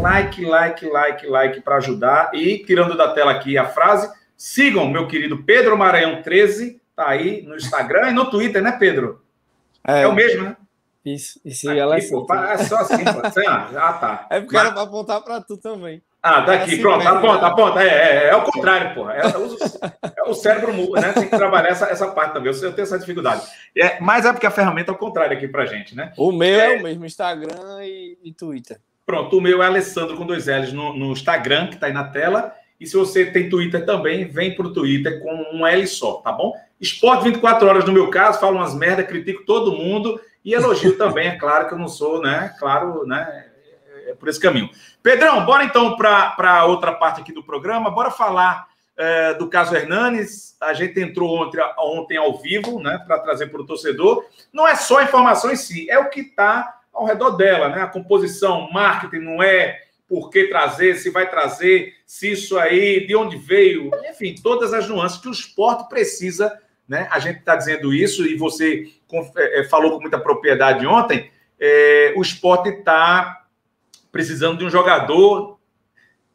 like, like, like, like para ajudar. E tirando da tela aqui a frase, sigam meu querido Pedro Maranhão 13, tá aí no Instagram e no Twitter, né, Pedro? É, é o mesmo, né? Isso, e siga ela assim. É só assim, pô. Ah, tá. É porque Mas... era para apontar para tu também. Ah, daqui, tá assim pronto, mesmo, aponta, né? aponta. É, é, é, o contrário, porra. É, é, o cérebro, né? Tem que trabalhar essa, essa parte também. Eu, eu tenho essa dificuldade. É, mas é porque a ferramenta é o contrário aqui pra gente, né? O meu é, é o mesmo, Instagram e, e, Twitter. Pronto, o meu é Alessandro com dois L's no, no Instagram, que tá aí na tela. E se você tem Twitter também, vem pro Twitter com um L só, tá bom? Esporte 24 horas, no meu caso, falo umas merda, critico todo mundo e elogio também, é claro que eu não sou, né? Claro, né? É por esse caminho. Pedrão, bora então para outra parte aqui do programa, bora falar é, do caso Hernanes. A gente entrou ontem, ontem ao vivo, né, para trazer para o torcedor. Não é só informação em si, é o que está ao redor dela, né? A composição, marketing, não é por que trazer, se vai trazer, se isso aí, de onde veio, enfim, todas as nuances que o esporte precisa, né? A gente está dizendo isso e você é, falou com muita propriedade ontem. É, o esporte está precisando de um jogador.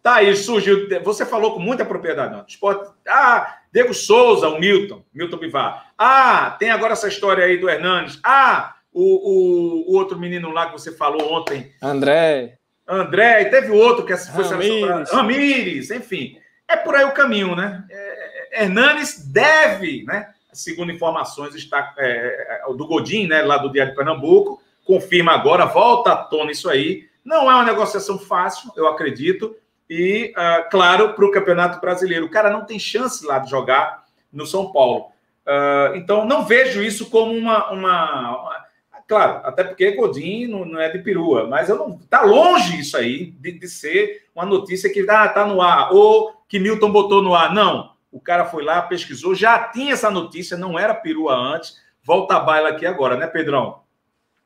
Tá aí, surgiu. Você falou com muita propriedade, não. Esporte. Ah, Diego Souza, o Milton, Milton Bivar. Ah, tem agora essa história aí do Hernandes. Ah, o, o, o outro menino lá que você falou ontem. André. André, e teve outro que foi Ramires. Ramires, enfim. É por aí o caminho, né? É, Hernanes deve, né? Segundo informações, está é, é, do Godin, né? Lá do Diário de Pernambuco, confirma agora, volta à tona isso aí. Não é uma negociação fácil, eu acredito. E, uh, claro, para o Campeonato Brasileiro. O cara não tem chance lá de jogar no São Paulo. Uh, então, não vejo isso como uma, uma, uma. Claro, até porque Godin não, não, é de perua, mas eu não. Tá longe isso aí de, de ser uma notícia que ah, tá no ar, ou que Milton botou no ar. Não. O cara foi lá, pesquisou, já tinha essa notícia, não era perua antes. Volta a baila aqui agora, né, Pedrão?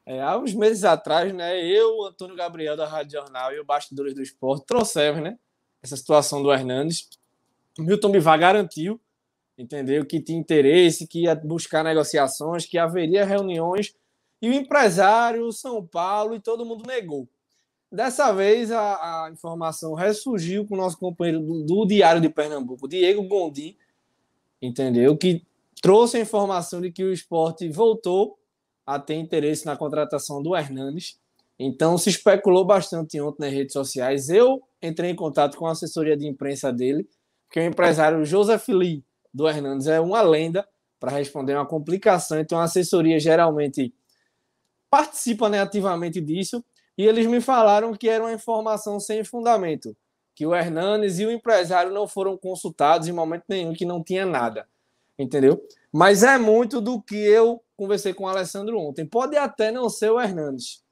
É, há uns meses atrás, né, eu, Antônio Gabriel da Rádio Jornal e o Bastidores do Esporte trouxemos né, essa situação do Hernandes. Milton Bivar garantiu, entendeu, que tinha interesse, que ia buscar negociações, que haveria reuniões, e o empresário, São Paulo e todo mundo negou. Dessa vez a, a informação ressurgiu com o nosso companheiro do, do Diário de Pernambuco, Diego Gondim, entendeu, que trouxe a informação de que o esporte voltou a ter interesse na contratação do Hernanes. Então se especulou bastante ontem nas redes sociais. Eu entrei em contato com a assessoria de imprensa dele, que o empresário Joseph Lee do Hernandes é uma lenda para responder uma complicação. Então a assessoria geralmente participa né, ativamente disso. E eles me falaram que era uma informação sem fundamento, que o Hernandes e o empresário não foram consultados em momento nenhum, que não tinha nada. Entendeu? Mas é muito do que eu conversei com o Alessandro ontem. Pode até não ser o Hernandes.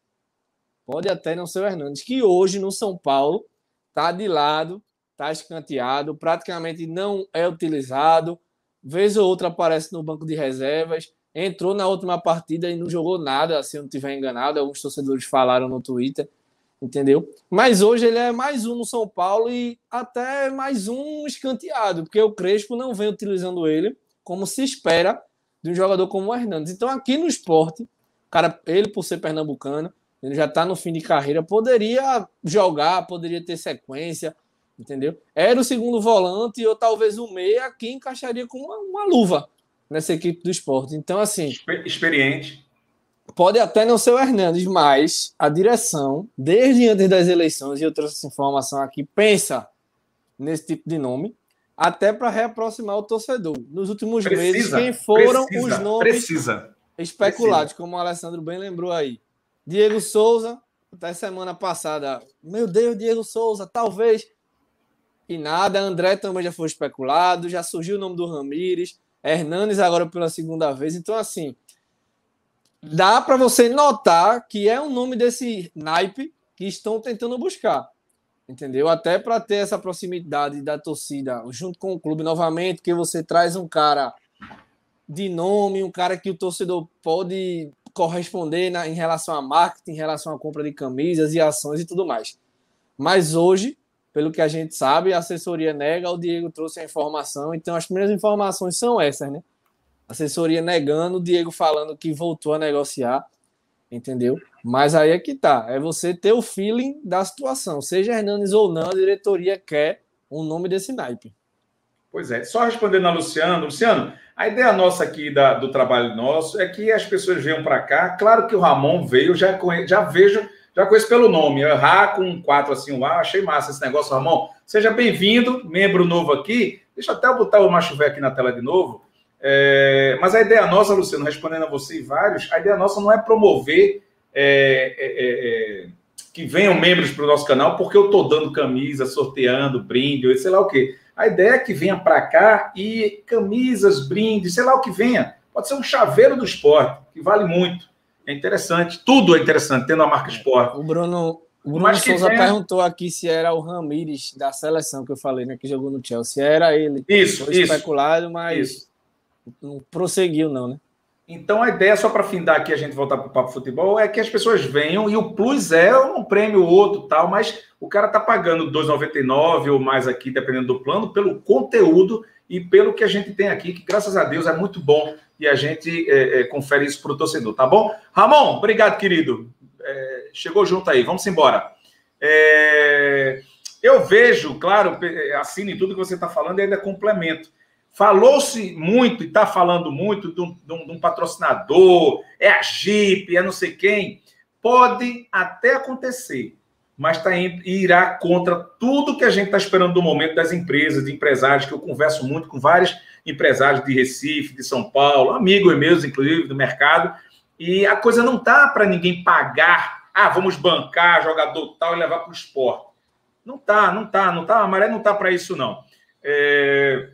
Pode até não ser o Hernandes, que hoje no São Paulo está de lado, está escanteado, praticamente não é utilizado. Vez ou outra aparece no banco de reservas. Entrou na última partida e não jogou nada, se eu não estiver enganado. Alguns torcedores falaram no Twitter, entendeu? Mas hoje ele é mais um no São Paulo e até mais um escanteado, porque o Crespo não vem utilizando ele como se espera de um jogador como o Hernandes. Então, aqui no esporte, cara, ele, por ser pernambucano, ele já está no fim de carreira, poderia jogar, poderia ter sequência, entendeu? Era o segundo volante ou talvez o meia que encaixaria com uma, uma luva nessa equipe do esporte. Então, assim. Experiente. Pode até não ser o Hernandes, mas a direção, desde antes das eleições, e eu trouxe essa informação aqui, pensa nesse tipo de nome até para reaproximar o torcedor. Nos últimos precisa, meses, quem foram precisa, os nomes precisa, especulados, como o Alessandro bem lembrou aí? Diego Souza, até semana passada, meu Deus, Diego Souza, talvez. E nada, André também já foi especulado, já surgiu o nome do Ramires, Hernanes agora pela segunda vez. Então, assim, dá para você notar que é um nome desse naipe que estão tentando buscar entendeu? Até para ter essa proximidade da torcida junto com o clube novamente, que você traz um cara de nome, um cara que o torcedor pode corresponder na, em relação a marketing, em relação à compra de camisas e ações e tudo mais. Mas hoje, pelo que a gente sabe, a assessoria nega, o Diego trouxe a informação, então as primeiras informações são essas, né? assessoria negando, o Diego falando que voltou a negociar. Entendeu? Mas aí é que tá. É você ter o feeling da situação. Seja Hernandes ou não, a diretoria quer um nome desse naipe. Pois é. Só respondendo a Luciano. Luciano, a ideia nossa aqui da, do trabalho nosso é que as pessoas venham para cá. Claro que o Ramon veio, já, já vejo, já conheço pelo nome. Rá com um 4 assim, um A. Achei massa esse negócio, Ramon. Seja bem-vindo, membro novo aqui. Deixa eu até botar o macho velho aqui na tela de novo. É, mas a ideia nossa, Luciano, respondendo a você e vários, a ideia nossa não é promover é, é, é, é que venham membros para o nosso canal porque eu estou dando camisa, sorteando, brinde, sei lá o quê. A ideia é que venha para cá e camisas, brindes, sei lá o que venha. Pode ser um chaveiro do esporte, que vale muito. É interessante. Tudo é interessante, tendo a marca esporte. O Bruno, o Bruno Souza perguntou aqui se era o Ramires da seleção que eu falei, né? Que jogou no Chelsea. Era ele. Isso, Foi isso. especulado, mas. Isso não prosseguiu, não, né? Então a ideia, só para findar aqui, a gente voltar para o papo futebol, é que as pessoas venham e o plus é um prêmio outro, tal, mas o cara tá pagando 2,99 ou mais aqui, dependendo do plano, pelo conteúdo e pelo que a gente tem aqui, que graças a Deus é muito bom e a gente é, é, confere isso para o torcedor, tá bom? Ramon, obrigado, querido. É, chegou junto aí, vamos embora. É, eu vejo, claro, assine tudo que você está falando e ainda complemento Falou-se muito e está falando muito de um, de, um, de um, patrocinador, é a Jeep, é não sei quem. Pode até acontecer, mas tá indo, irá contra tudo que a gente está esperando do momento das empresas, de empresários, que eu converso muito com vários empresários de Recife, de São Paulo, amigos meus, inclusive, do mercado, e a coisa não tá para ninguém pagar, ah, vamos bancar jogador tal e levar para o esporte. Não tá, não tá, não tá, a maré não tá para isso, não. É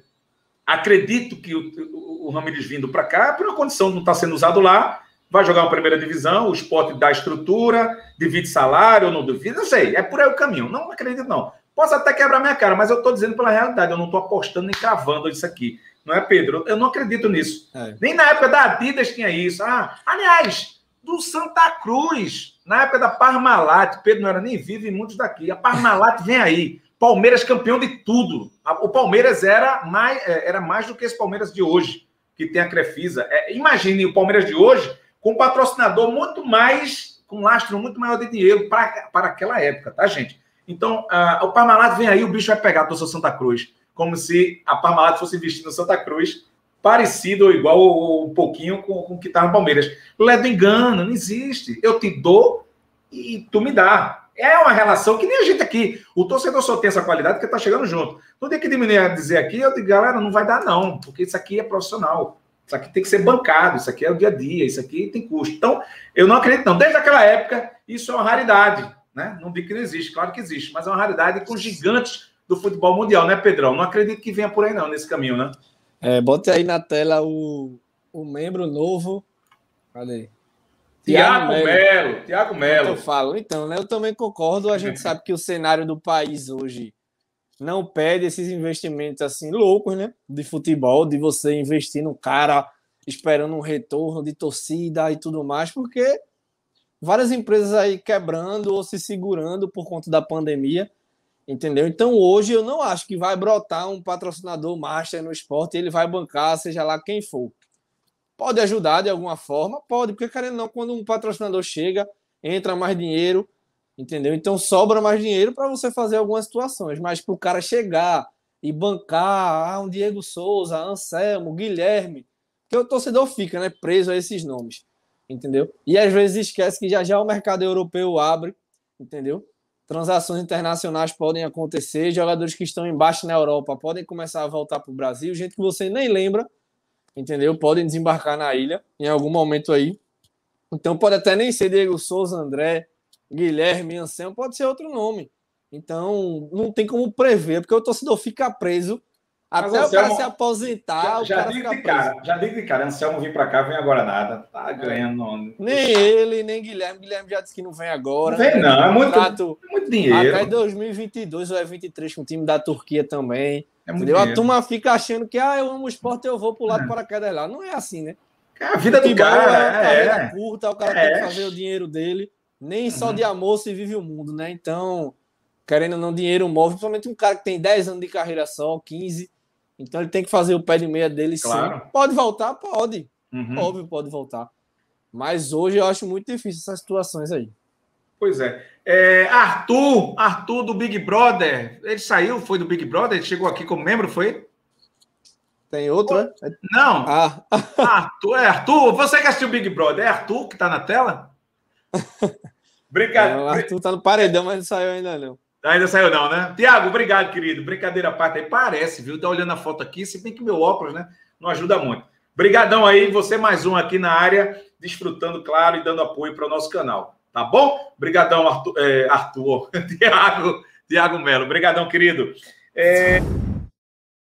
Acredito que o, o, o Ramires vindo para cá, por uma condição não está sendo usado lá, vai jogar uma primeira divisão, o esporte dá estrutura, divide salário não divide, não sei, é por aí o caminho. Não acredito, não. Posso até quebrar minha cara, mas eu estou dizendo pela realidade, eu não estou apostando nem cravando isso aqui. Não é, Pedro? Eu não acredito nisso. É. Nem na época da Adidas tinha isso. Ah, aliás, do Santa Cruz, na época da Parmalat, Pedro não era nem vivo e muitos daqui. A Parmalat vem aí. Palmeiras campeão de tudo. O Palmeiras era mais, é, era mais do que esse Palmeiras de hoje, que tem a Crefisa. É, imagine o Palmeiras de hoje com um patrocinador muito mais, com lastro muito maior de dinheiro para, aquela época, tá, gente? Então, o Parmalat vem aí, o bicho vai pegar seu Santa Cruz, como se a Parmalat fosse investindo no Santa Cruz, parecido ou igual ou um pouquinho com, com o que está no Palmeiras. Ledo engano, não existe. Eu te dou e tu me dá. É uma relação que nem a gente aqui. O torcedor só tem essa qualidade porque está chegando junto. No dia que diminuir a dizer aqui, eu digo, galera, não vai dar não, porque isso aqui é profissional. Isso aqui tem que ser bancado, isso aqui é o dia a dia, isso aqui tem custo. Então, eu não acredito não. Desde aquela época, isso é uma raridade. Né? Não digo que não existe, claro que existe, mas é uma raridade com gigantes do futebol mundial, né, Pedrão? Não acredito que venha por aí não, nesse caminho, né? É, bote aí na tela o, o membro novo. Cadê? Tiago Melo, Tiago Melo. Eu falo, então, né? Eu também concordo. A gente sabe que o cenário do país hoje não pede esses investimentos assim loucos, né? De futebol, de você investir no cara esperando um retorno de torcida e tudo mais, porque várias empresas aí quebrando ou se segurando por conta da pandemia, entendeu? Então hoje eu não acho que vai brotar um patrocinador master no esporte, ele vai bancar, seja lá quem for. Pode ajudar de alguma forma? Pode, porque querendo não, quando um patrocinador chega, entra mais dinheiro, entendeu? Então sobra mais dinheiro para você fazer algumas situações, mas para o cara chegar e bancar ah, um Diego Souza, Anselmo, Guilherme, que o torcedor fica né, preso a esses nomes, entendeu? E às vezes esquece que já já o mercado europeu abre, entendeu? Transações internacionais podem acontecer, jogadores que estão embaixo na Europa podem começar a voltar para o Brasil, gente que você nem lembra entendeu? Podem desembarcar na ilha em algum momento aí. Então pode até nem ser Diego Souza, André, Guilherme, Anselmo, pode ser outro nome. Então não tem como prever, porque o torcedor fica preso até Anselmo, o cara se aposentar. Já, já digo de cara, já digo de cara, Anselmo vir para cá, vem agora nada. Tá ganhando nome. Nem ele, nem Guilherme. Guilherme já disse que não vem agora. Não vem, não, é muito, é muito dinheiro. Até 2022 ou é 23 com o time da Turquia também. É entendeu? A turma fica achando que ah, eu amo o esporte, eu vou pro lado é. para cada lá. Não é assim, né? É a vida do cara. É, é. curta, o cara é. tem que fazer o dinheiro dele. Nem só uhum. de amor se vive o mundo, né? Então, querendo ou não, dinheiro move. Principalmente um cara que tem 10 anos de carreira só, 15. Então ele tem que fazer o pé de meia dele claro. sim. Pode voltar? Pode. Uhum. Óbvio, pode voltar. Mas hoje eu acho muito difícil essas situações aí. Pois é. é. Arthur, Arthur do Big Brother, ele saiu, foi do Big Brother, ele chegou aqui como membro, foi? Tem outro, é? Não. Ah. Arthur, é Arthur, você que assistiu o Big Brother, é Arthur que está na tela? Brincadeira. É, o Arthur tá no paredão, mas não saiu ainda não. Ainda saiu não, né? Tiago, obrigado, querido. Brincadeira à parte aí. Parece, viu? Tá olhando a foto aqui, se bem que meu óculos, né? Não ajuda muito. Obrigadão aí, você mais um aqui na área, desfrutando, claro, e dando apoio para o nosso canal. Tá bom? Obrigadão, Arthur, é, Arthur. Tiago, Tiago Melo. Obrigadão, querido. É...